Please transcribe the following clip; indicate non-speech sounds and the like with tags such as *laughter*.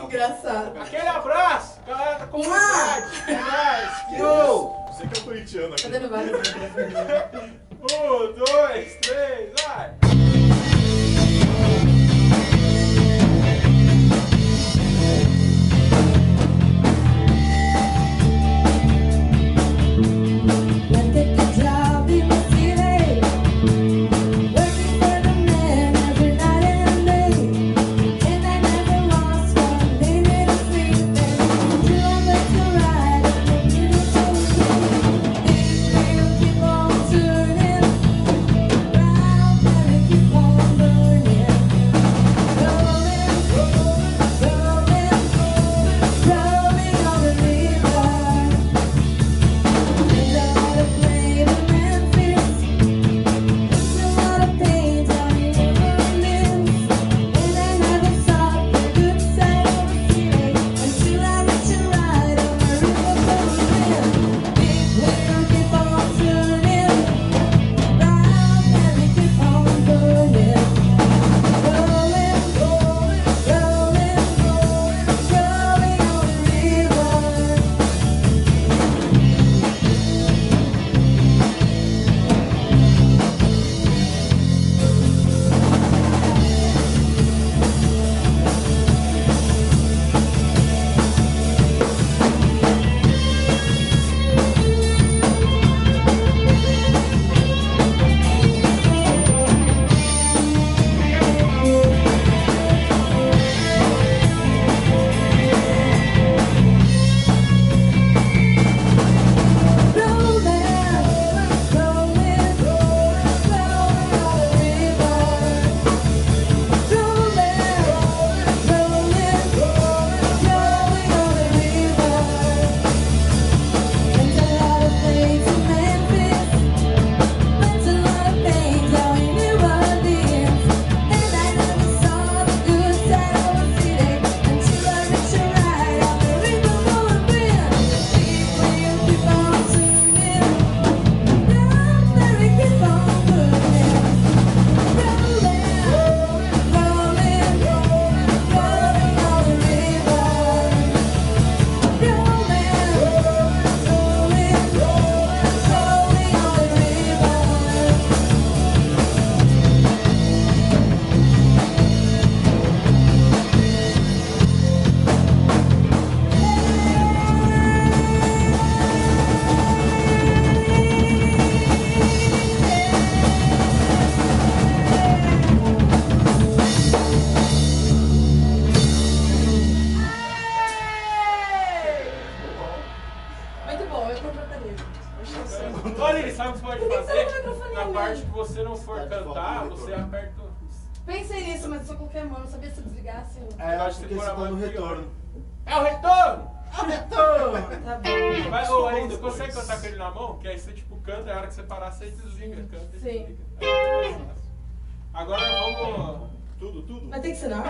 que engraçado. Aquele abraço, galera comunidade. Nóis. Yo! Você que é o corintiano Tá aqui. microfones. *laughs* Um, dois, três, Olha, ele sabe o que você pode que fazer? Na mesmo? parte que você não for Tá cantar, você aperta o. Pensei nisso, mas eu só coloquei a mão, não sabia se eu desligasse. ou- É, de porque pôr você a tá mão no retorno. É o retorno! É o retorno! Tá bom. Vai, ô, você consegue cantar com ele na mão? Que aí você tipo canta, e a hora que você parar, você desliga, canta e Sim. desliga. Fácil. Agora vamos. Tudo, tudo. Mas tem que ser na